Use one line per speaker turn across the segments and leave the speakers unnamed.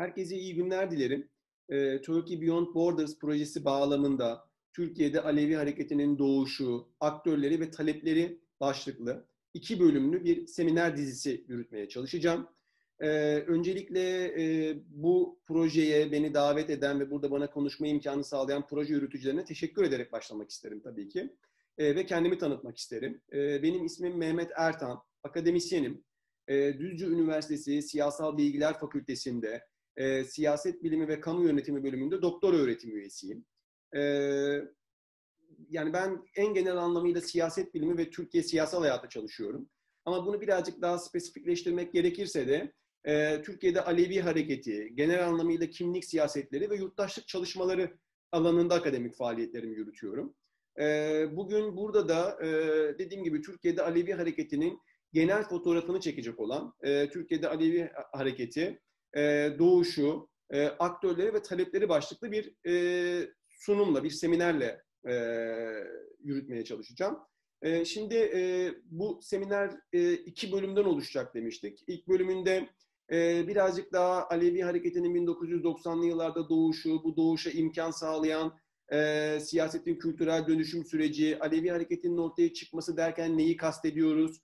Herkese iyi günler dilerim. Ee, Turkey Beyond Borders projesi bağlamında Türkiye'de Alevi hareketinin doğuşu, aktörleri ve talepleri başlıklı iki bölümlü bir seminer dizisi yürütmeye çalışacağım. Ee, öncelikle e, bu projeye beni davet eden ve burada bana konuşma imkanı sağlayan proje yürütücülerine teşekkür ederek başlamak isterim tabii ki. Ee, ve kendimi tanıtmak isterim. Benim ismim Mehmet Ertan, akademisyenim. Düzce Üniversitesi Siyasal Bilgiler Fakültesi'nde e, siyaset bilimi ve kamu yönetimi bölümünde doktor öğretim üyesiyim. E, yani ben en genel anlamıyla siyaset bilimi ve Türkiye siyasal hayata çalışıyorum. Ama bunu birazcık daha spesifikleştirmek gerekirse de e, Türkiye'de Alevi hareketi, genel anlamıyla kimlik siyasetleri ve yurttaşlık çalışmaları alanında akademik faaliyetlerimi yürütüyorum. E, bugün burada da e, dediğim gibi Türkiye'de Alevi hareketinin genel fotoğrafını çekecek olan e, Türkiye'de Alevi hareketi e, doğuşu, e, aktörleri ve talepleri başlıklı bir e, sunumla, bir seminerle yürütmeye çalışacağım. Şimdi bu seminer iki bölümden oluşacak demiştik. İlk bölümünde birazcık daha Alevi hareketinin 1990'lı yıllarda doğuşu, bu doğuşa imkan sağlayan siyasetin kültürel dönüşüm süreci, Alevi hareketinin ortaya çıkması derken neyi kastediyoruz?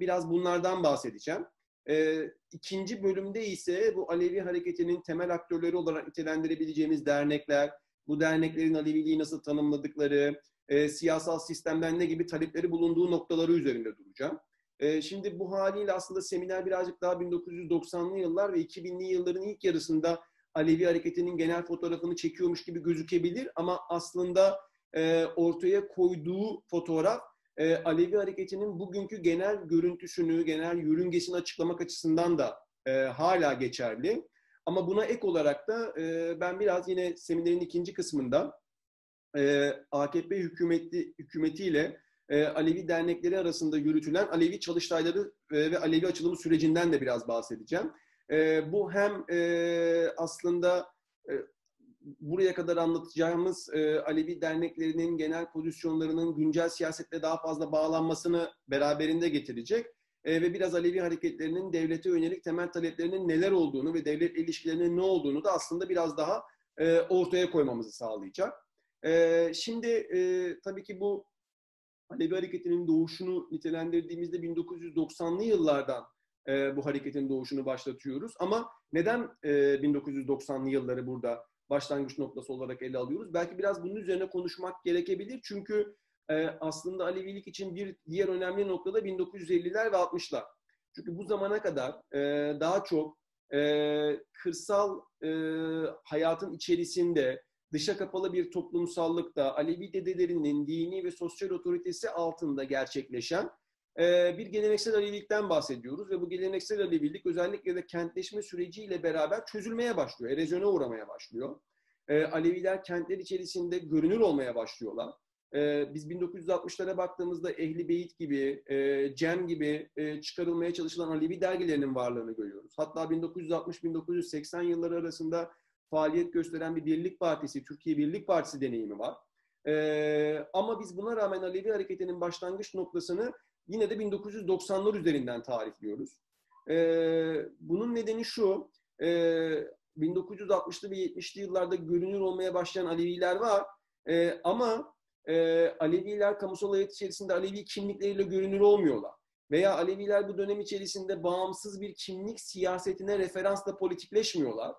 Biraz bunlardan bahsedeceğim. E, ikinci bölümde ise bu Alevi hareketinin temel aktörleri olarak nitelendirebileceğimiz dernekler, bu derneklerin Aleviliği nasıl tanımladıkları, e, siyasal sistemden ne gibi talepleri bulunduğu noktaları üzerinde duracağım. E, şimdi bu haliyle aslında seminer birazcık daha 1990'lı yıllar ve 2000'li yılların ilk yarısında Alevi hareketinin genel fotoğrafını çekiyormuş gibi gözükebilir ama aslında e, ortaya koyduğu fotoğraf e, Alevi hareketinin bugünkü genel görüntüsünü, genel yörüngesini açıklamak açısından da e, hala geçerli. Ama buna ek olarak da e, ben biraz yine seminerin ikinci kısmında e, AKP hükümeti hükümetiyle e, Alevi dernekleri arasında yürütülen Alevi çalıştayları e, ve Alevi açılımı sürecinden de biraz bahsedeceğim. E, bu hem e, aslında e, buraya kadar anlatacağımız e, Alevi derneklerinin genel pozisyonlarının güncel siyasetle daha fazla bağlanmasını beraberinde getirecek e, ve biraz Alevi hareketlerinin devlete yönelik temel taleplerinin neler olduğunu ve devlet ilişkilerinin ne olduğunu da aslında biraz daha e, ortaya koymamızı sağlayacak. E, şimdi e, tabii ki bu Alevi hareketinin doğuşunu nitelendirdiğimizde 1990'lı yıllardan e, bu hareketin doğuşunu başlatıyoruz. Ama neden e, 1990'lı yılları burada başlangıç noktası olarak ele alıyoruz. Belki biraz bunun üzerine konuşmak gerekebilir. Çünkü e, aslında Alevilik için bir diğer önemli noktada 1950'ler ve 60'lar. Çünkü bu zamana kadar e, daha çok e, kırsal e, hayatın içerisinde dışa kapalı bir toplumsallıkta Alevi dedelerinin dini ve sosyal otoritesi altında gerçekleşen e, bir geleneksel Alevilikten bahsediyoruz ve bu geleneksel Alevilik özellikle de kentleşme süreciyle beraber çözülmeye başlıyor, erozyona uğramaya başlıyor. E, Aleviler kentler içerisinde görünür olmaya başlıyorlar. E, biz 1960'lara baktığımızda Ehli Beyit gibi, Cem gibi çıkarılmaya çalışılan Alevi dergilerinin varlığını görüyoruz. Hatta 1960-1980 yılları arasında faaliyet gösteren bir Birlik Partisi, Türkiye Birlik Partisi deneyimi var. Ee, ama biz buna rağmen Alevi hareketinin başlangıç noktasını yine de 1990'lar üzerinden tarifliyoruz. E, bunun nedeni şu, e, 1960'lı ve 70'li yıllarda görünür olmaya başlayan Aleviler var. E, ama e, Aleviler kamusal hayat içerisinde Alevi kimlikleriyle görünür olmuyorlar. Veya Aleviler bu dönem içerisinde bağımsız bir kimlik siyasetine referansla politikleşmiyorlar.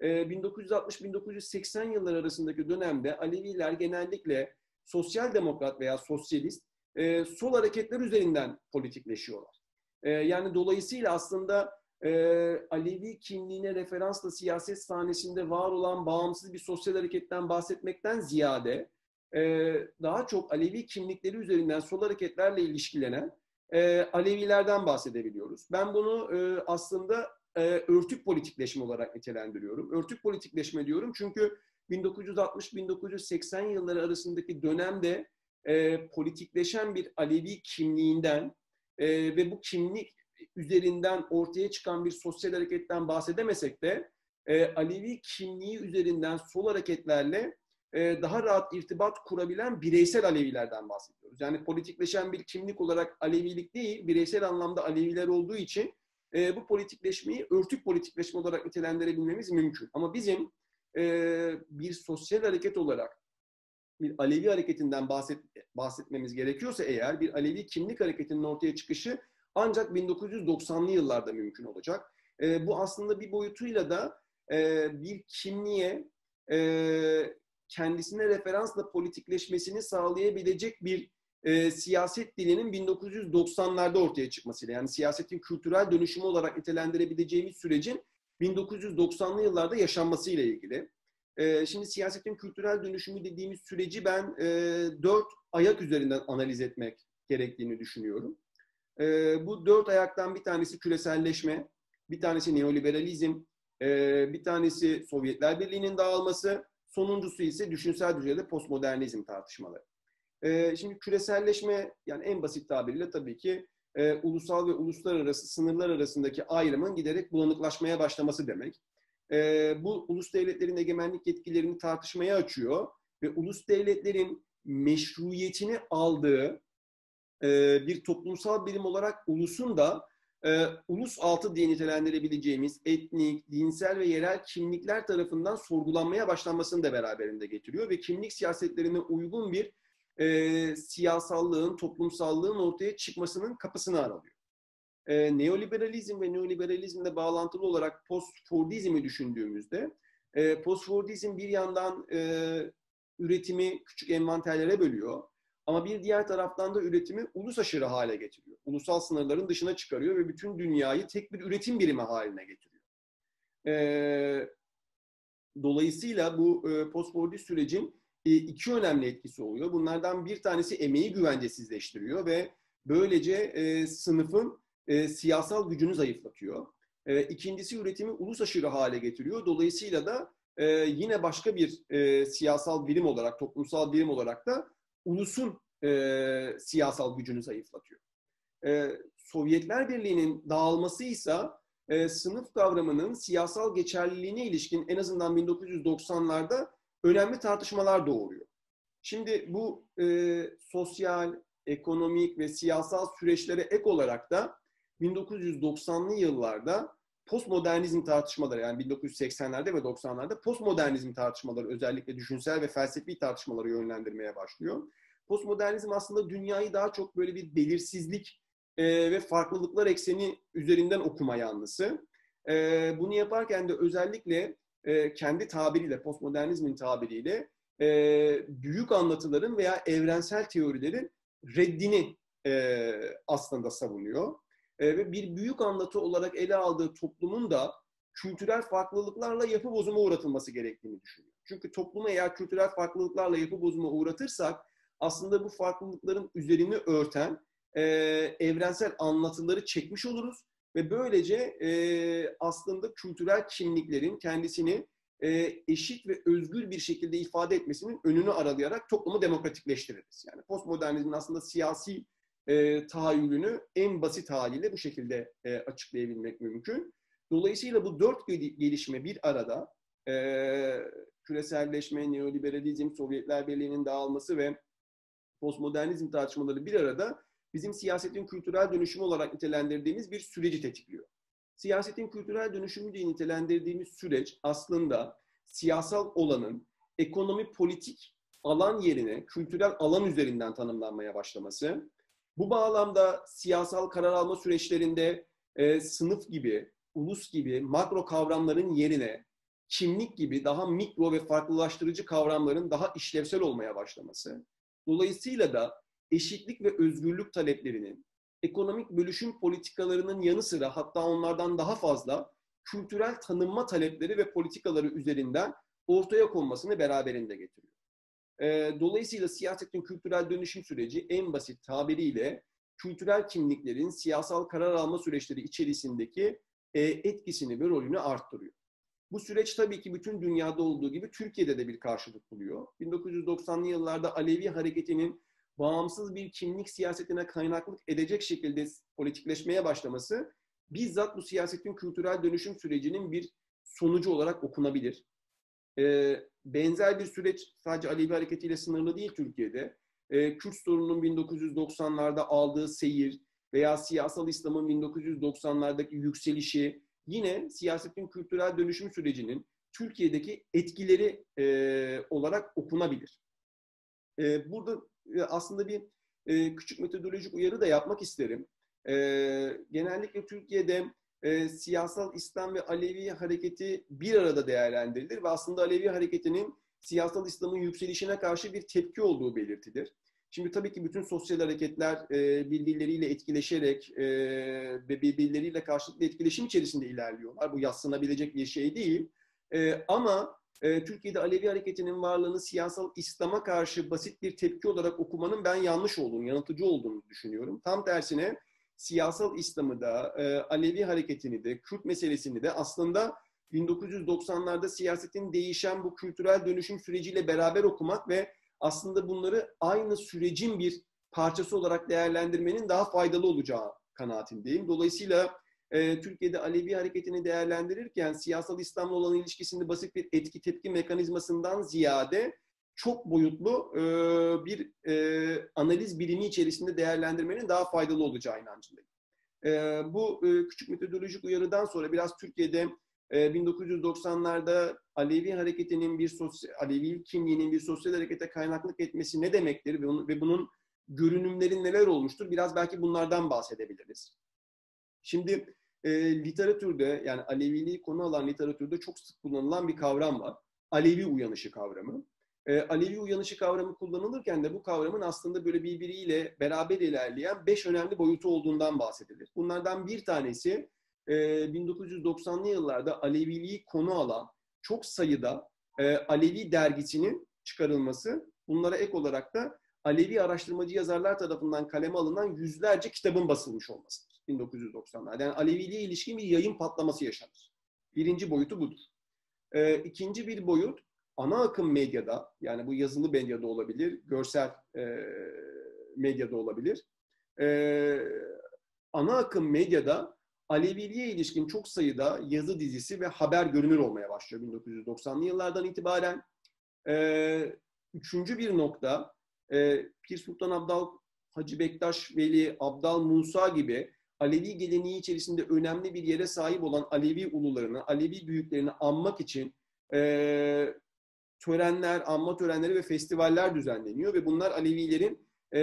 1960-1980 yıllar arasındaki dönemde Aleviler genellikle sosyal demokrat veya sosyalist e, sol hareketler üzerinden politikleşiyorlar. E, yani dolayısıyla aslında e, Alevi kimliğine referansla siyaset sahnesinde var olan bağımsız bir sosyal hareketten bahsetmekten ziyade e, daha çok Alevi kimlikleri üzerinden sol hareketlerle ilişkilenen e, Alevilerden bahsedebiliyoruz. Ben bunu e, aslında e, örtük politikleşme olarak nitelendiriyorum. Örtük politikleşme diyorum çünkü 1960-1980 yılları arasındaki dönemde e, politikleşen bir Alevi kimliğinden e, ve bu kimlik üzerinden ortaya çıkan bir sosyal hareketten bahsedemesek de e, Alevi kimliği üzerinden sol hareketlerle e, daha rahat irtibat kurabilen bireysel Alevilerden bahsediyoruz. Yani politikleşen bir kimlik olarak Alevilik değil, bireysel anlamda Aleviler olduğu için e, bu politikleşmeyi örtük politikleşme olarak nitelendirebilmemiz mümkün. Ama bizim e, bir sosyal hareket olarak bir Alevi hareketinden bahset, bahsetmemiz gerekiyorsa eğer bir Alevi kimlik hareketinin ortaya çıkışı ancak 1990'lı yıllarda mümkün olacak. E, bu aslında bir boyutuyla da e, bir kimliğe e, kendisine referansla politikleşmesini sağlayabilecek bir e, siyaset dilinin 1990'larda ortaya çıkmasıyla yani siyasetin kültürel dönüşümü olarak nitelendirebileceğimiz sürecin 1990'lı yıllarda yaşanmasıyla ilgili. E, şimdi siyasetin kültürel dönüşümü dediğimiz süreci ben e, dört ayak üzerinden analiz etmek gerektiğini düşünüyorum. E, bu dört ayaktan bir tanesi küreselleşme, bir tanesi neoliberalizm, e, bir tanesi Sovyetler Birliği'nin dağılması, sonuncusu ise düşünsel düzeyde postmodernizm tartışmaları. E, şimdi küreselleşme yani en basit tabiriyle tabii ki e, ulusal ve uluslararası sınırlar arasındaki ayrımın giderek bulanıklaşmaya başlaması demek. E, bu ulus devletlerin egemenlik yetkilerini tartışmaya açıyor ve ulus devletlerin meşruiyetini aldığı e, bir toplumsal birim olarak ulusun da e, ulus altı diye nitelendirebileceğimiz etnik, dinsel ve yerel kimlikler tarafından sorgulanmaya başlanmasını da beraberinde getiriyor ve kimlik siyasetlerine uygun bir e, siyasallığın, toplumsallığın ortaya çıkmasının kapısını aralıyor. E, neoliberalizm ve neoliberalizmle bağlantılı olarak post-Fordizmi düşündüğümüzde e, post-Fordizm bir yandan e, üretimi küçük envanterlere bölüyor. Ama bir diğer taraftan da üretimi ulus aşırı hale getiriyor. Ulusal sınırların dışına çıkarıyor ve bütün dünyayı tek bir üretim birimi haline getiriyor. E, dolayısıyla bu e, post-Fordist sürecin e, iki önemli etkisi oluyor. Bunlardan bir tanesi emeği güvencesizleştiriyor ve böylece e, sınıfın e, siyasal gücünü zayıflatıyor. E, ikincisi üretimi ulus aşırı hale getiriyor. Dolayısıyla da e, yine başka bir e, siyasal birim olarak, toplumsal birim olarak da ulusun e, siyasal gücünü zayıflatıyor. E, Sovyetler Birliği'nin dağılması ise e, sınıf kavramının siyasal geçerliliğine ilişkin en azından 1990'larda önemli tartışmalar doğuruyor. Şimdi bu e, sosyal, ekonomik ve siyasal süreçlere ek olarak da 1990'lı yıllarda postmodernizm tartışmaları yani 1980'lerde ve 90'larda postmodernizm tartışmaları özellikle düşünsel ve felsefi tartışmaları yönlendirmeye başlıyor. Postmodernizm aslında dünyayı daha çok böyle bir belirsizlik e, ve farklılıklar ekseni üzerinden okuma yanlısı. E, bunu yaparken de özellikle e, kendi tabiriyle, postmodernizmin tabiriyle e, büyük anlatıların veya evrensel teorilerin reddini e, aslında savunuyor. E, ve bir büyük anlatı olarak ele aldığı toplumun da kültürel farklılıklarla yapı bozuma uğratılması gerektiğini düşünüyor. Çünkü toplumu eğer kültürel farklılıklarla yapı bozuma uğratırsak aslında bu farklılıkların üzerini örten e, evrensel anlatıları çekmiş oluruz ve böylece e, aslında kültürel kimliklerin kendisini e, eşit ve özgür bir şekilde ifade etmesinin önünü aralayarak toplumu demokratikleştiririz. Yani postmodernizmin aslında siyasi e, tahayyülünü en basit haliyle bu şekilde e, açıklayabilmek mümkün. Dolayısıyla bu dört gelişme bir arada e, küreselleşme, neoliberalizm, Sovyetler Birliği'nin dağılması ve postmodernizm tartışmaları bir arada bizim siyasetin kültürel dönüşümü olarak nitelendirdiğimiz bir süreci tetikliyor. Siyasetin kültürel dönüşümü diye nitelendirdiğimiz süreç aslında siyasal olanın ekonomi politik alan yerine kültürel alan üzerinden tanımlanmaya başlaması, bu bağlamda siyasal karar alma süreçlerinde e, sınıf gibi, ulus gibi makro kavramların yerine kimlik gibi daha mikro ve farklılaştırıcı kavramların daha işlevsel olmaya başlaması. Dolayısıyla da eşitlik ve özgürlük taleplerinin, ekonomik bölüşüm politikalarının yanı sıra hatta onlardan daha fazla kültürel tanınma talepleri ve politikaları üzerinden ortaya konmasını beraberinde getiriyor. E, dolayısıyla siyasetin kültürel dönüşüm süreci en basit tabiriyle kültürel kimliklerin siyasal karar alma süreçleri içerisindeki e, etkisini ve rolünü arttırıyor. Bu süreç tabii ki bütün dünyada olduğu gibi Türkiye'de de bir karşılık buluyor. 1990'lı yıllarda Alevi hareketinin bağımsız bir kimlik siyasetine kaynaklık edecek şekilde politikleşmeye başlaması bizzat bu siyasetin kültürel dönüşüm sürecinin bir sonucu olarak okunabilir. Ee, benzer bir süreç sadece Alevi hareketiyle sınırlı değil Türkiye'de. Ee, Kürt sorununun 1990'larda aldığı seyir, veya siyasal İslam'ın 1990'lardaki yükselişi yine siyasetin kültürel dönüşüm sürecinin Türkiye'deki etkileri e, olarak okunabilir. E, burada e, aslında bir e, küçük metodolojik uyarı da yapmak isterim. E, genellikle Türkiye'de e, siyasal İslam ve Alevi hareketi bir arada değerlendirilir ve aslında Alevi hareketinin siyasal İslam'ın yükselişine karşı bir tepki olduğu belirtilir. Şimdi tabii ki bütün sosyal hareketler e, birbirleriyle etkileşerek e, ve birbirleriyle karşılıklı etkileşim içerisinde ilerliyorlar. Bu yatsınabilecek bir şey değil. E, ama e, Türkiye'de Alevi hareketinin varlığını siyasal İslam'a karşı basit bir tepki olarak okumanın ben yanlış olduğunu, yanıltıcı olduğunu düşünüyorum. Tam tersine siyasal İslam'ı da, e, Alevi hareketini de, Kürt meselesini de aslında 1990'larda siyasetin değişen bu kültürel dönüşüm süreciyle beraber okumak ve aslında bunları aynı sürecin bir parçası olarak değerlendirmenin daha faydalı olacağı kanaatindeyim. Dolayısıyla e, Türkiye'de Alevi hareketini değerlendirirken siyasal İslam'la olan ilişkisini basit bir etki tepki mekanizmasından ziyade çok boyutlu e, bir e, analiz bilimi içerisinde değerlendirmenin daha faydalı olacağı inancındayım. E, bu e, küçük metodolojik uyarıdan sonra biraz Türkiye'de 1990'larda ee, Alevi hareketinin bir sosyal, Alevi kimliğinin bir sosyal harekete kaynaklık etmesi ne demektir ve, onun, ve bunun görünümleri neler olmuştur? Biraz belki bunlardan bahsedebiliriz. Şimdi e, literatürde yani Aleviliği konu alan literatürde çok sık kullanılan bir kavram var. Alevi uyanışı kavramı. E, Alevi uyanışı kavramı kullanılırken de bu kavramın aslında böyle birbiriyle beraber ilerleyen beş önemli boyutu olduğundan bahsedilir. Bunlardan bir tanesi 1990'lı yıllarda Aleviliği konu alan çok sayıda Alevi dergisinin çıkarılması, bunlara ek olarak da Alevi araştırmacı yazarlar tarafından kaleme alınan yüzlerce kitabın basılmış olmasıdır 1990'larda. Yani Aleviliğe ilişkin bir yayın patlaması yaşanır. Birinci boyutu budur. İkinci bir boyut ana akım medyada, yani bu yazılı medyada olabilir, görsel medyada olabilir. ana akım medyada Aleviliğe ilişkin çok sayıda yazı dizisi ve haber görünür olmaya başlıyor 1990'lı yıllardan itibaren. Ee, üçüncü bir nokta, e, Pir Sultan Abdal Hacı Bektaş Veli, Abdal Musa gibi Alevi geleneği içerisinde önemli bir yere sahip olan Alevi ulularını, Alevi büyüklerini anmak için e, törenler, anma törenleri ve festivaller düzenleniyor ve bunlar Alevilerin e,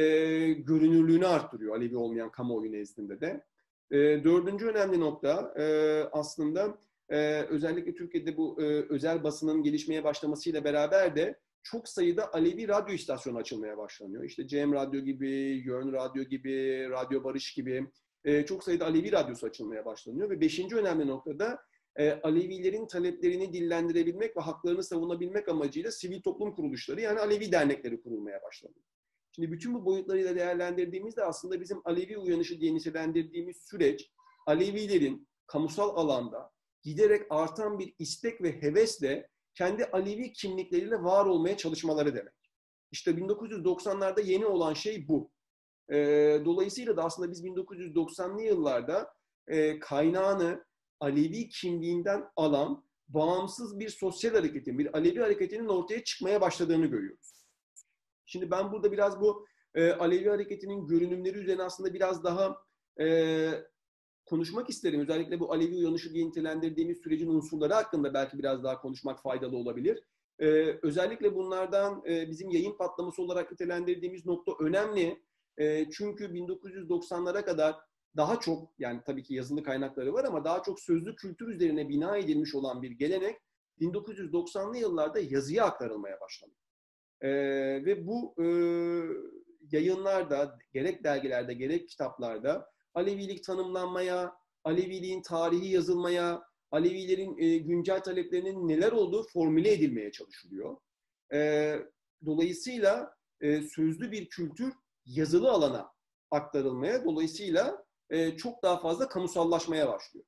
görünürlüğünü arttırıyor Alevi olmayan kamuoyu nezdinde de. E, dördüncü önemli nokta e, aslında e, özellikle Türkiye'de bu e, özel basının gelişmeye başlamasıyla beraber de çok sayıda Alevi radyo istasyonu açılmaya başlanıyor. İşte Cem Radyo gibi, Yön Radyo gibi, Radyo Barış gibi e, çok sayıda Alevi radyosu açılmaya başlanıyor. Ve beşinci önemli noktada e, Alevilerin taleplerini dillendirebilmek ve haklarını savunabilmek amacıyla sivil toplum kuruluşları yani Alevi dernekleri kurulmaya başlanıyor. Şimdi bütün bu boyutlarıyla değerlendirdiğimizde aslında bizim Alevi uyanışı diye nitelendirdiğimiz süreç Alevilerin kamusal alanda giderek artan bir istek ve hevesle kendi Alevi kimlikleriyle var olmaya çalışmaları demek. İşte 1990'larda yeni olan şey bu. E, dolayısıyla da aslında biz 1990'lı yıllarda e, kaynağını Alevi kimliğinden alan bağımsız bir sosyal hareketin, bir Alevi hareketinin ortaya çıkmaya başladığını görüyoruz. Şimdi ben burada biraz bu e, Alevi hareketinin görünümleri üzerine aslında biraz daha e, konuşmak isterim. Özellikle bu Alevi uyanışı diye nitelendirdiğimiz sürecin unsurları hakkında belki biraz daha konuşmak faydalı olabilir. E, özellikle bunlardan e, bizim yayın patlaması olarak nitelendirdiğimiz nokta önemli. E, çünkü 1990'lara kadar daha çok yani tabii ki yazılı kaynakları var ama daha çok sözlü kültür üzerine bina edilmiş olan bir gelenek 1990'lı yıllarda yazıya aktarılmaya başladı. E, ve bu e, yayınlarda, gerek dergilerde, gerek kitaplarda Alevilik tanımlanmaya, Aleviliğin tarihi yazılmaya, Alevilerin e, güncel taleplerinin neler olduğu formüle edilmeye çalışılıyor. E, dolayısıyla e, sözlü bir kültür yazılı alana aktarılmaya, dolayısıyla e, çok daha fazla kamusallaşmaya başlıyor.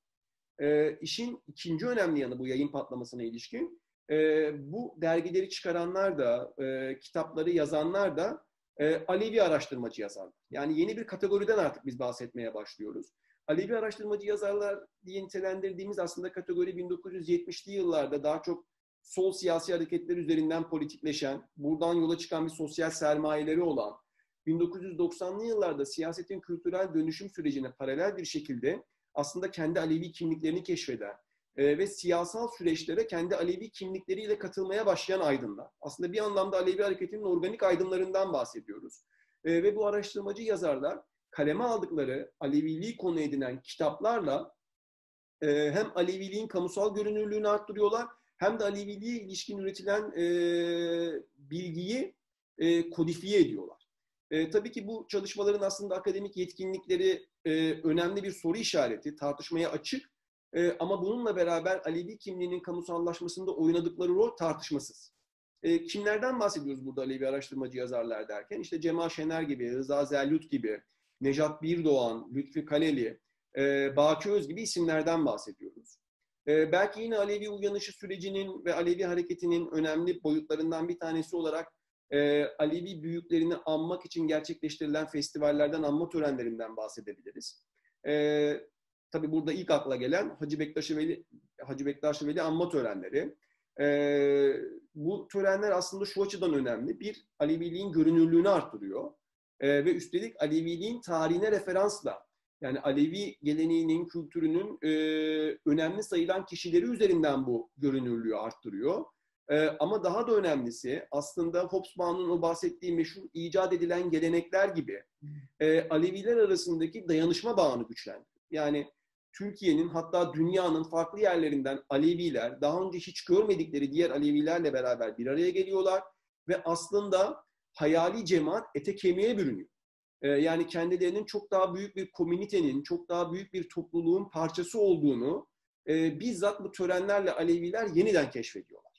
E, işin ikinci önemli yanı bu yayın patlamasına ilişkin, e, bu dergileri çıkaranlar da, e, kitapları yazanlar da e, Alevi araştırmacı yazarlar. Yani yeni bir kategoriden artık biz bahsetmeye başlıyoruz. Alevi araştırmacı yazarlar diye nitelendirdiğimiz aslında kategori 1970'li yıllarda daha çok sol siyasi hareketler üzerinden politikleşen, buradan yola çıkan bir sosyal sermayeleri olan, 1990'lı yıllarda siyasetin kültürel dönüşüm sürecine paralel bir şekilde aslında kendi Alevi kimliklerini keşfeden e, ve siyasal süreçlere kendi Alevi kimlikleriyle katılmaya başlayan aydınlar. Aslında bir anlamda Alevi hareketinin organik aydınlarından bahsediyoruz. E, ve bu araştırmacı yazarlar kaleme aldıkları Aleviliği konu edinen kitaplarla e, hem Aleviliğin kamusal görünürlüğünü arttırıyorlar hem de Aleviliğe ilişkin üretilen e, bilgiyi e, kodifiye ediyorlar. E, tabii ki bu çalışmaların aslında akademik yetkinlikleri e, önemli bir soru işareti, tartışmaya açık. E, ama bununla beraber Alevi kimliğinin kamusallaşmasında oynadıkları rol tartışmasız. E, kimlerden bahsediyoruz burada Alevi araştırmacı yazarlar derken? İşte Cemal Şener gibi, Rıza Zellut gibi, Nejat Birdoğan, Lütfi Kaleli, e, Baki Öz gibi isimlerden bahsediyoruz. E, belki yine Alevi uyanışı sürecinin ve Alevi hareketinin önemli boyutlarından bir tanesi olarak e, Alevi büyüklerini anmak için gerçekleştirilen festivallerden, anma törenlerinden bahsedebiliriz. E, tabii burada ilk akla gelen Hacı Bektaş Veli, Hacı Bektaş Veli anma törenleri. E, bu törenler aslında şu açıdan önemli. Bir, Aleviliğin görünürlüğünü arttırıyor. E, ve üstelik Aleviliğin tarihine referansla yani Alevi geleneğinin, kültürünün e, önemli sayılan kişileri üzerinden bu görünürlüğü arttırıyor. E, ama daha da önemlisi aslında Hobsbawm'ın o bahsettiği meşhur icat edilen gelenekler gibi e, Aleviler arasındaki dayanışma bağını güçlendiriyor. Yani Türkiye'nin hatta dünyanın farklı yerlerinden Aleviler daha önce hiç görmedikleri diğer Alevilerle beraber bir araya geliyorlar ve aslında hayali cemaat ete kemiğe bürünüyor. Ee, yani kendilerinin çok daha büyük bir komünitenin, çok daha büyük bir topluluğun parçası olduğunu e, bizzat bu törenlerle Aleviler yeniden keşfediyorlar.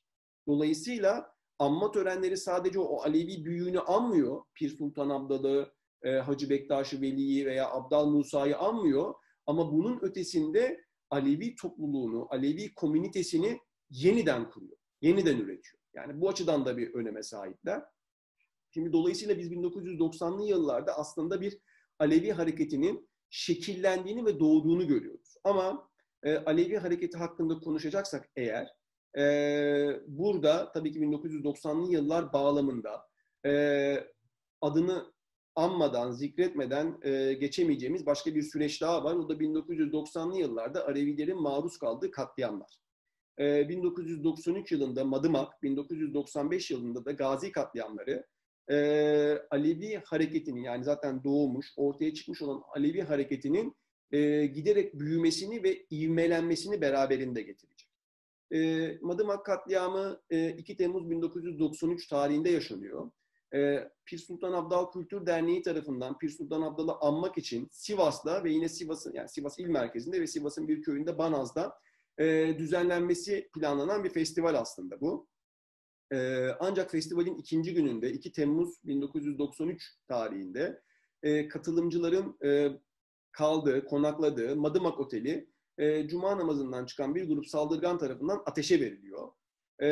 Dolayısıyla anma törenleri sadece o Alevi büyüğünü anmıyor. Pir Sultan Abdal'ı, e, Hacı Bektaş-ı Veli'yi veya Abdal Musa'yı anmıyor. Ama bunun ötesinde Alevi topluluğunu, Alevi komünitesini yeniden kuruyor, yeniden üretiyor. Yani bu açıdan da bir öneme sahipler. Şimdi dolayısıyla biz 1990'lı yıllarda aslında bir Alevi hareketinin şekillendiğini ve doğduğunu görüyoruz. Ama e, Alevi hareketi hakkında konuşacaksak eğer e, burada tabii ki 1990'lı yıllar bağlamında e, adını anmadan, zikretmeden e, geçemeyeceğimiz başka bir süreç daha var. O da 1990'lı yıllarda Alevilerin maruz kaldığı katliamlar. E, 1993 yılında Madımak, 1995 yılında da Gazi katliamları e, Alevi hareketinin yani zaten doğmuş, ortaya çıkmış olan Alevi hareketinin e, giderek büyümesini ve ivmelenmesini beraberinde getirecek. E, Madımak katliamı e, 2 Temmuz 1993 tarihinde yaşanıyor. E, Pir Sultan Abdal Kültür Derneği tarafından Pir Sultan Abdal'ı anmak için Sivas'ta ve yine Sivas'ın yani Sivas il merkezinde ve Sivas'ın bir köyünde Banaz'da e, düzenlenmesi planlanan bir festival aslında bu. E, ancak festivalin ikinci gününde 2 Temmuz 1993 tarihinde e, katılımcıların e, kaldığı, konakladığı Madımak Oteli e, Cuma namazından çıkan bir grup saldırgan tarafından ateşe veriliyor. E,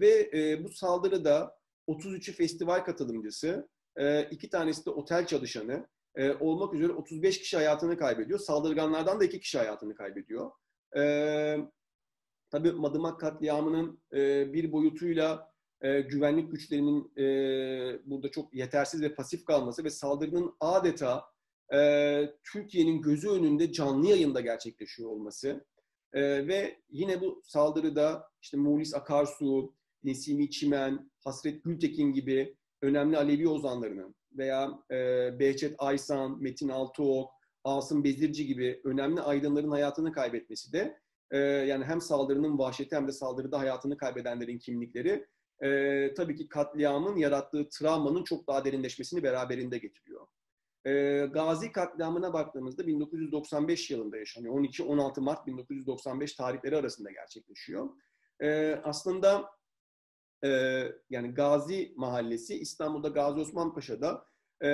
ve e, bu saldırıda 33'ü festival katılımcısı, e, iki tanesi de otel çalışanı e, olmak üzere 35 kişi hayatını kaybediyor. Saldırganlardan da iki kişi hayatını kaybediyor. E, tabii Madımak katliamının e, bir boyutuyla e, güvenlik güçlerinin e, burada çok yetersiz ve pasif kalması ve saldırının adeta e, Türkiye'nin gözü önünde canlı yayında gerçekleşiyor olması e, ve yine bu saldırıda işte Mulis Akarsu, Nesimi Çimen, Hasret Gültekin gibi önemli Alevi ozanlarının veya e, Behçet Aysan, Metin Altıok, Asım Bezirci gibi önemli aydınların hayatını kaybetmesi de e, yani hem saldırının vahşeti hem de saldırıda hayatını kaybedenlerin kimlikleri e, tabii ki katliamın yarattığı travmanın çok daha derinleşmesini beraberinde getiriyor. E, Gazi katliamına baktığımızda 1995 yılında yaşanıyor. 12-16 Mart 1995 tarihleri arasında gerçekleşiyor. E, aslında e, yani Gazi Mahallesi İstanbul'da Gazi Osman Paşa'da e,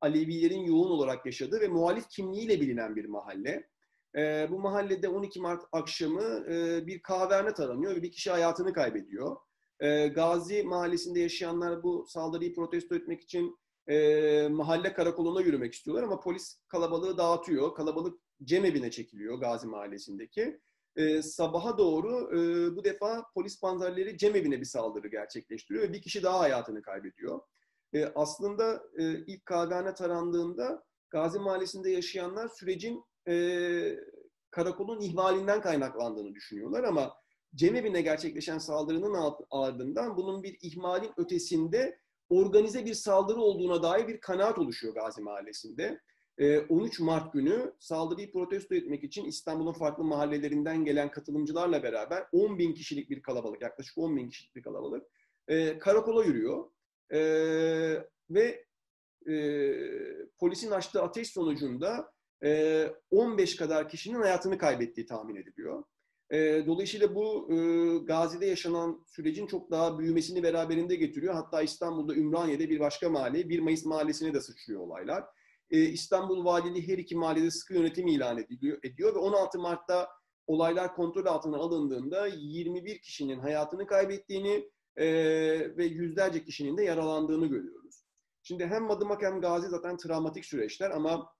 Alevilerin yoğun olarak yaşadığı ve muhalif kimliğiyle bilinen bir mahalle. E, bu mahallede 12 Mart akşamı e, bir kahvehane taranıyor ve bir kişi hayatını kaybediyor. E, Gazi mahallesinde yaşayanlar bu saldırıyı protesto etmek için e, mahalle karakoluna yürümek istiyorlar ama polis kalabalığı dağıtıyor. Kalabalık cemevine çekiliyor Gazi mahallesindeki. E, sabaha doğru e, bu defa polis panzerleri cemevine bir saldırı gerçekleştiriyor ve bir kişi daha hayatını kaybediyor. E, aslında e, ilk KGN tarandığında Gazi Mahallesi'nde yaşayanlar sürecin e, karakolun ihmalinden kaynaklandığını düşünüyorlar ama Cemevi'ne gerçekleşen saldırının ardından bunun bir ihmalin ötesinde organize bir saldırı olduğuna dair bir kanaat oluşuyor Gazi Mahallesi'nde. 13 Mart günü saldırıyı protesto etmek için İstanbul'un farklı mahallelerinden gelen katılımcılarla beraber 10 bin kişilik bir kalabalık, yaklaşık 10 bin kişilik bir kalabalık karakola yürüyor. Ve polisin açtığı ateş sonucunda 15 kadar kişinin hayatını kaybettiği tahmin ediliyor. Dolayısıyla bu Gazi'de yaşanan sürecin çok daha büyümesini beraberinde getiriyor. Hatta İstanbul'da Ümraniye'de bir başka mahalle, 1 Mayıs mahallesine de sıçrıyor olaylar. İstanbul Valiliği her iki mahallede sıkı yönetim ilan ediliyor, ediyor ve 16 Mart'ta olaylar kontrol altına alındığında 21 kişinin hayatını kaybettiğini ve yüzlerce kişinin de yaralandığını görüyoruz. Şimdi hem Madımak hem Gazi zaten travmatik süreçler ama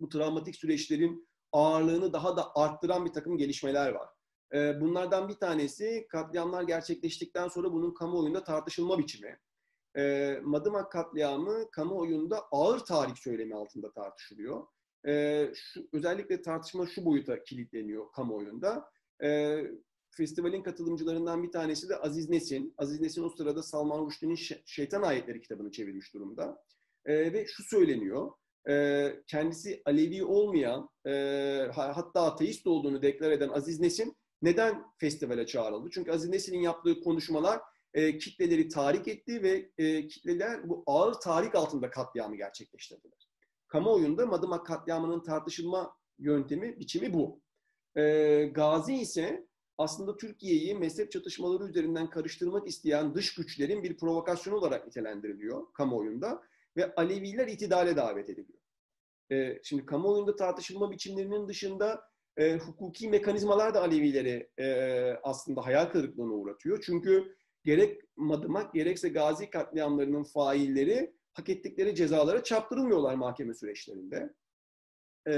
bu travmatik süreçlerin ağırlığını daha da arttıran bir takım gelişmeler var. Ee, bunlardan bir tanesi katliamlar gerçekleştikten sonra bunun kamuoyunda tartışılma biçimi. Ee, Madımak katliamı kamuoyunda ağır tarih söylemi altında tartışılıyor. Ee, şu, özellikle tartışma şu boyuta kilitleniyor kamuoyunda. Festivalin katılımcılarından bir tanesi de Aziz Nesin. Aziz Nesin o sırada Salman Rushdie'nin Şeytan Ayetleri kitabını çevirmiş durumda. ve şu söyleniyor, e, kendisi Alevi olmayan, e, hatta ateist olduğunu deklar eden Aziz Nesin neden festivale çağrıldı? Çünkü Aziz Nesin'in yaptığı konuşmalar e, kitleleri tahrik etti ve e, kitleler bu ağır tahrik altında katliamı gerçekleştirdiler. Kamuoyunda Madımak katliamının tartışılma yöntemi, biçimi bu. Gazi ise aslında Türkiye'yi mezhep çatışmaları üzerinden karıştırmak isteyen dış güçlerin bir provokasyon olarak nitelendiriliyor kamuoyunda ve Aleviler itidale davet ediliyor. E, şimdi kamuoyunda tartışılma biçimlerinin dışında e, hukuki mekanizmalar da Alevileri e, aslında hayal kırıklığına uğratıyor. Çünkü gerek Madımak gerekse Gazi katliamlarının failleri hak ettikleri cezalara çarptırılmıyorlar mahkeme süreçlerinde. E,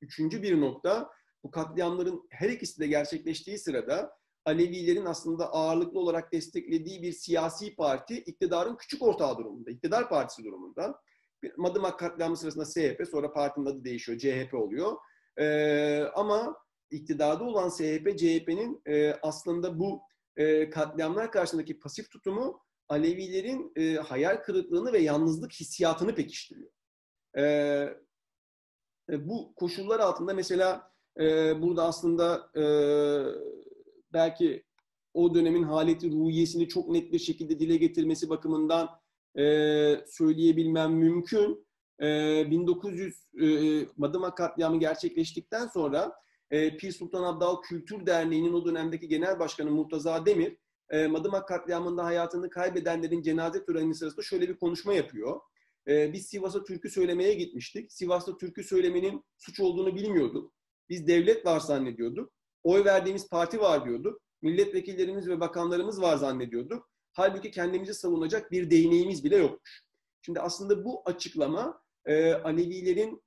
üçüncü bir nokta, bu katliamların her ikisi de gerçekleştiği sırada Alevilerin aslında ağırlıklı olarak desteklediği bir siyasi parti iktidarın küçük ortağı durumunda, iktidar partisi durumunda. Madımak katliamı sırasında SHP, sonra partinin adı değişiyor, CHP oluyor. Ee, ama iktidarda olan SHP, CHP'nin e, aslında bu e, katliamlar karşısındaki pasif tutumu Alevilerin e, hayal kırıklığını ve yalnızlık hissiyatını pekiştiriyor. Ee, e, bu koşullar altında mesela e, burada aslında e, belki o dönemin haleti ruhiyesini çok net bir şekilde dile getirmesi bakımından e, söyleyebilmem mümkün. E, 1900 e, Madımak katliamı gerçekleştikten sonra e, Pir Sultan Abdal Kültür Derneği'nin o dönemdeki genel başkanı Murtaza Demir, e, Madımak katliamında hayatını kaybedenlerin cenaze töreni sırasında şöyle bir konuşma yapıyor. E, biz Sivas'a türkü söylemeye gitmiştik. Sivas'ta türkü söylemenin suç olduğunu bilmiyorduk. Biz devlet var zannediyorduk. Oy verdiğimiz parti var diyorduk. Milletvekillerimiz ve bakanlarımız var zannediyorduk. Halbuki kendimizi savunacak bir değneğimiz bile yokmuş. Şimdi aslında bu açıklama e, Alevilerin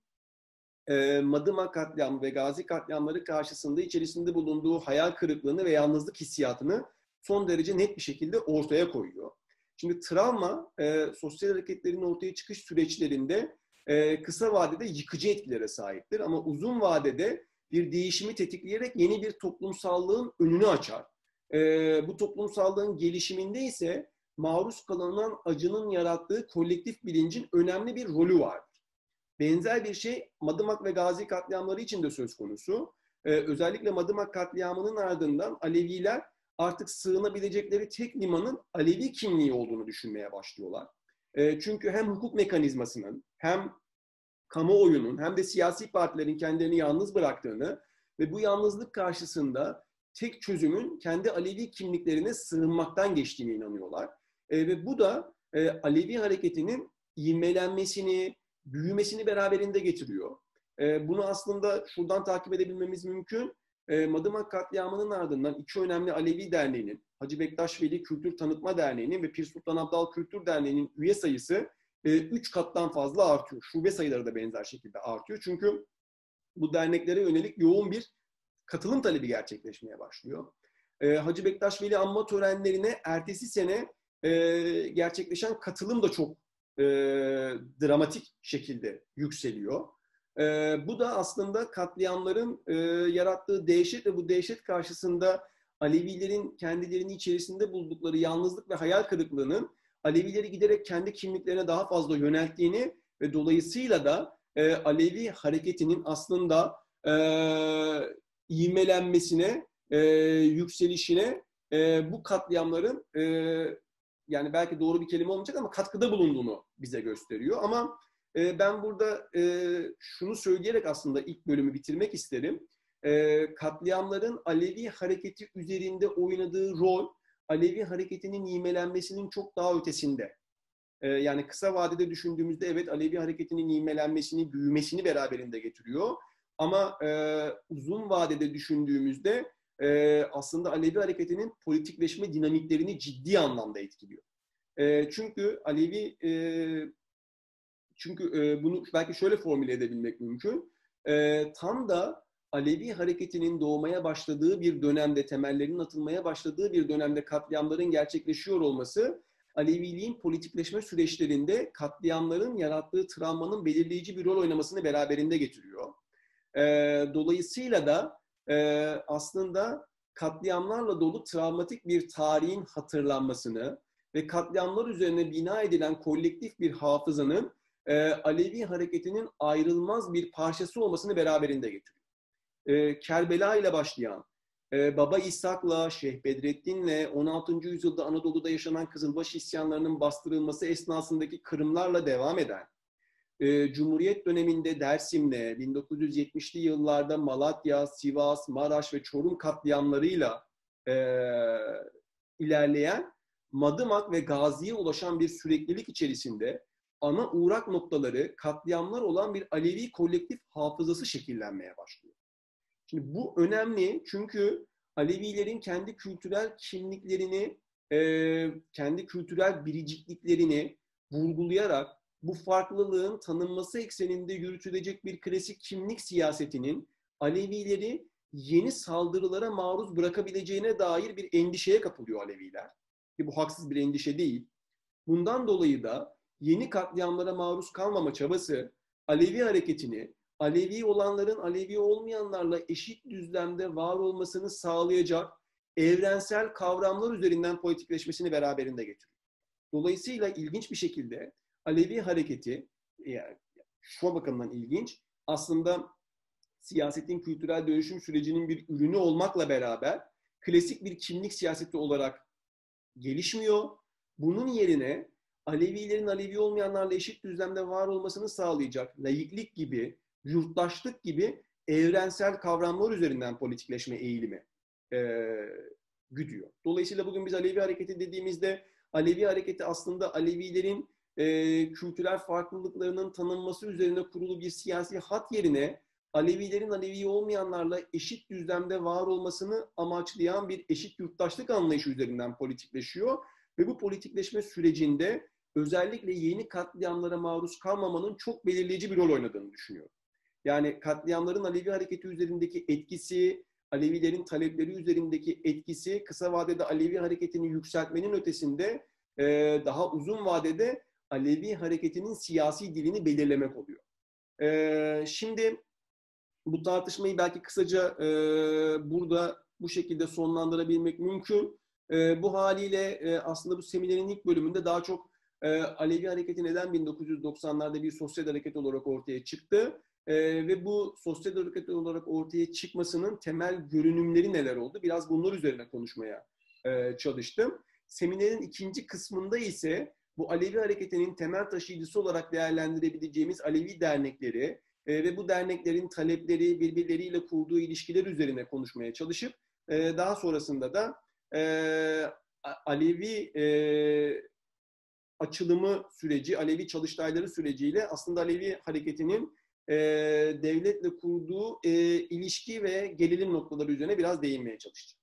e, Madıma katliamı ve Gazi katliamları karşısında içerisinde bulunduğu hayal kırıklığını ve yalnızlık hissiyatını son derece net bir şekilde ortaya koyuyor. Şimdi travma e, sosyal hareketlerin ortaya çıkış süreçlerinde e, kısa vadede yıkıcı etkilere sahiptir ama uzun vadede bir değişimi tetikleyerek yeni bir toplumsallığın önünü açar. E, bu toplumsallığın gelişiminde ise maruz kalınan acının yarattığı kolektif bilincin önemli bir rolü vardır. Benzer bir şey Madımak ve Gazi katliamları için de söz konusu. Ee, özellikle Madımak katliamının ardından Aleviler artık sığınabilecekleri tek limanın Alevi kimliği olduğunu düşünmeye başlıyorlar. Ee, çünkü hem hukuk mekanizmasının hem kamuoyunun hem de siyasi partilerin kendilerini yalnız bıraktığını ve bu yalnızlık karşısında tek çözümün kendi Alevi kimliklerine sığınmaktan geçtiğine inanıyorlar. E, ve bu da e, Alevi hareketinin ivmelenmesini, büyümesini beraberinde getiriyor. E, bunu aslında şuradan takip edebilmemiz mümkün. E, Madımak katliamının ardından iki önemli Alevi derneğinin, Hacı Bektaş Veli Kültür Tanıtma Derneği'nin ve Pir Sultan Abdal Kültür Derneği'nin üye sayısı e, üç kattan fazla artıyor. Şube sayıları da benzer şekilde artıyor. Çünkü bu derneklere yönelik yoğun bir katılım talebi gerçekleşmeye başlıyor. E, Hacı Bektaş Veli anma törenlerine ertesi sene e, gerçekleşen katılım da çok e, dramatik şekilde yükseliyor. E, bu da aslında katliamların e, yarattığı dehşet ve bu dehşet karşısında Alevilerin kendilerini içerisinde buldukları yalnızlık ve hayal kırıklığının Alevileri giderek kendi kimliklerine daha fazla yönelttiğini ve dolayısıyla da e, Alevi hareketinin aslında e, ivmelenmesine, e, yükselişine e, bu katliamların e, yani belki doğru bir kelime olmayacak ama katkıda bulunduğunu bize gösteriyor. Ama e, ben burada e, şunu söyleyerek aslında ilk bölümü bitirmek isterim. E, katliamların Alevi hareketi üzerinde oynadığı rol, Alevi hareketinin imelenmesinin çok daha ötesinde. E, yani kısa vadede düşündüğümüzde evet Alevi hareketinin imelenmesini, büyümesini beraberinde getiriyor. Ama e, uzun vadede düşündüğümüzde e, aslında Alevi hareketinin politikleşme dinamiklerini ciddi anlamda etkiliyor. E, çünkü Alevi e, çünkü e, bunu belki şöyle formüle edebilmek mümkün. E, tam da Alevi hareketinin doğmaya başladığı bir dönemde, temellerinin atılmaya başladığı bir dönemde katliamların gerçekleşiyor olması, Aleviliğin politikleşme süreçlerinde katliamların yarattığı travmanın belirleyici bir rol oynamasını beraberinde getiriyor. E, dolayısıyla da e, aslında katliamlarla dolu travmatik bir tarihin hatırlanmasını ve katliamlar üzerine bina edilen kolektif bir hafızanın e, Alevi hareketinin ayrılmaz bir parçası olmasını beraberinde getiriyor. E, Kerbela ile başlayan, e, Baba İshak'la, Şeyh Bedrettin'le 16. yüzyılda Anadolu'da yaşanan Kızılbaş isyanlarının bastırılması esnasındaki kırımlarla devam eden, e, Cumhuriyet döneminde Dersim'le, 1970'li yıllarda Malatya, Sivas, Maraş ve Çorum katliamlarıyla e, ilerleyen Madımak ve Gazi'ye ulaşan bir süreklilik içerisinde ana uğrak noktaları katliamlar olan bir Alevi kolektif hafızası şekillenmeye başlıyor. Şimdi bu önemli çünkü Alevilerin kendi kültürel kimliklerini, e, kendi kültürel biricikliklerini vurgulayarak bu farklılığın tanınması ekseninde yürütülecek bir klasik kimlik siyasetinin Alevileri yeni saldırılara maruz bırakabileceğine dair bir endişeye kapılıyor Aleviler. Ki bu haksız bir endişe değil. Bundan dolayı da yeni katliamlara maruz kalmama çabası Alevi hareketini Alevi olanların Alevi olmayanlarla eşit düzlemde var olmasını sağlayacak evrensel kavramlar üzerinden politikleşmesini beraberinde getiriyor. Dolayısıyla ilginç bir şekilde Alevi hareketi yani şu bakımdan ilginç aslında siyasetin kültürel dönüşüm sürecinin bir ürünü olmakla beraber klasik bir kimlik siyaseti olarak gelişmiyor. Bunun yerine Alevilerin Alevi olmayanlarla eşit düzlemde var olmasını sağlayacak laiklik gibi, yurttaşlık gibi evrensel kavramlar üzerinden politikleşme eğilimi e, güdüyor. Dolayısıyla bugün biz Alevi hareketi dediğimizde Alevi hareketi aslında Alevilerin e, kültürel farklılıklarının tanınması üzerine kurulu bir siyasi hat yerine Alevilerin Alevi olmayanlarla eşit düzlemde var olmasını amaçlayan bir eşit yurttaşlık anlayışı üzerinden politikleşiyor. Ve bu politikleşme sürecinde özellikle yeni katliamlara maruz kalmamanın çok belirleyici bir rol oynadığını düşünüyorum. Yani katliamların Alevi hareketi üzerindeki etkisi, Alevilerin talepleri üzerindeki etkisi kısa vadede Alevi hareketini yükseltmenin ötesinde daha uzun vadede Alevi hareketinin siyasi dilini belirlemek oluyor. Şimdi bu tartışmayı belki kısaca burada bu şekilde sonlandırabilmek mümkün. bu haliyle aslında bu seminerin ilk bölümünde daha çok e, Alevi hareketi neden 1990'larda bir sosyal hareket olarak ortaya çıktı? E, ve bu sosyal hareket olarak ortaya çıkmasının temel görünümleri neler oldu? Biraz bunlar üzerine konuşmaya e, çalıştım. Seminerin ikinci kısmında ise bu Alevi hareketinin temel taşıyıcısı olarak değerlendirebileceğimiz Alevi dernekleri e, ve bu derneklerin talepleri, birbirleriyle kurduğu ilişkiler üzerine konuşmaya çalışıp e, daha sonrasında da e, Alevi e, açılımı süreci, Alevi çalıştayları süreciyle aslında Alevi hareketinin e, devletle kurduğu e, ilişki ve gerilim noktaları üzerine biraz değinmeye çalışacağım.